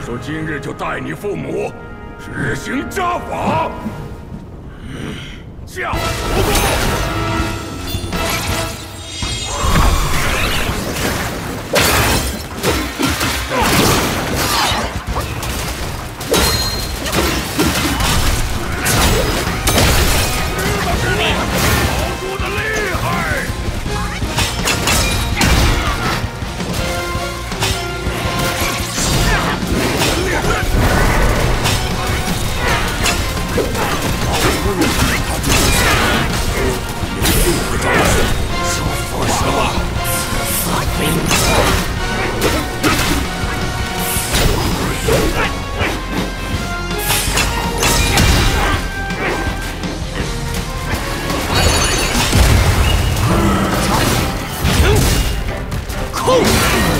说今日就带你父母执行家法，Oh!